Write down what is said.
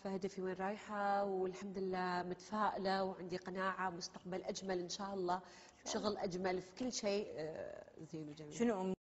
فهدفي وين رايحة والحمد لله متفائلة وعندي قناعة مستقبل أجمل إن شاء الله شغل أجمل في كل شيء آه، زين وجميل شنو